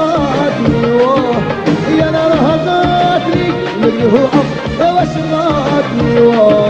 وشغاتني واه يا نار هغاتني مجهوعة يا وشغاتني واه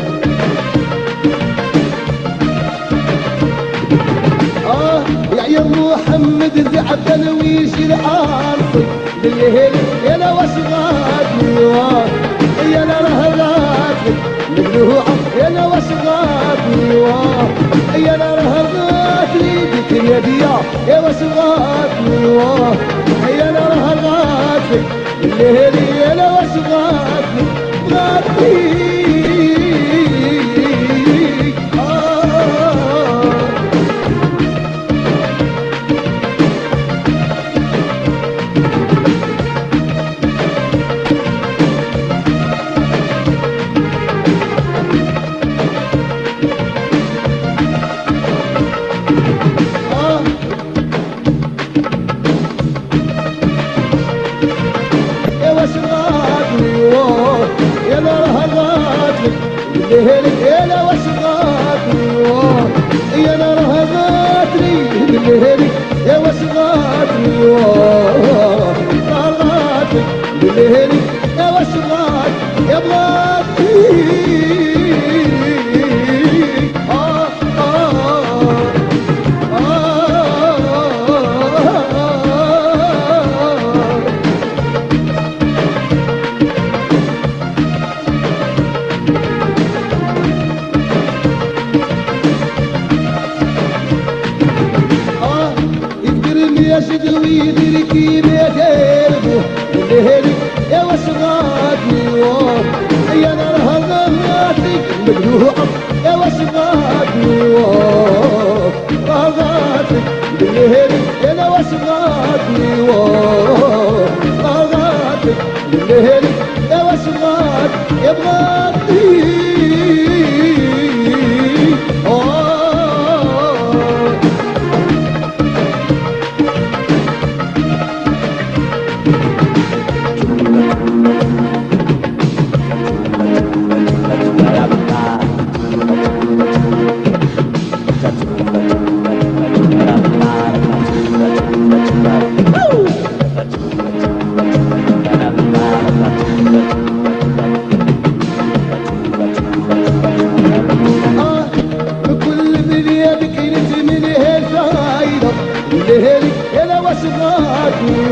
محمد زعبت ويش العاصي بالليل يا لو اشغاتني واه يا لا رهغاتني ممنوعة يا لو اشغاتني واه يا ديا يا واشغاتني واه يا لا رهغاتني بالليل يا لو اشغاتني لا وشغاتني واه يا نار هغاتني بالليل يا يشد ويدري كيما قلبه الليل يا وشغاتني واه يا نار هغاتك مجروحة يا وشغاتني واه هغاتك بالليل يا لا وشغاتني واه هغاتك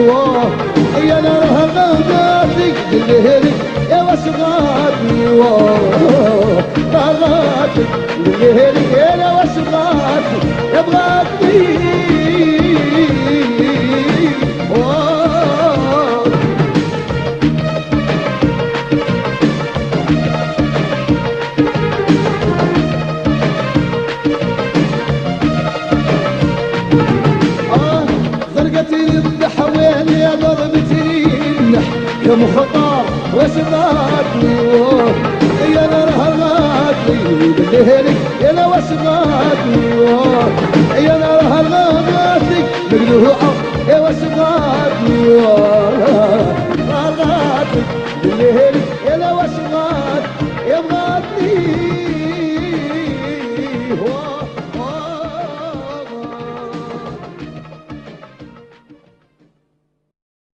واه يا لا رهغاتك الليل يا يا وسغاتي كم خطر وسباتني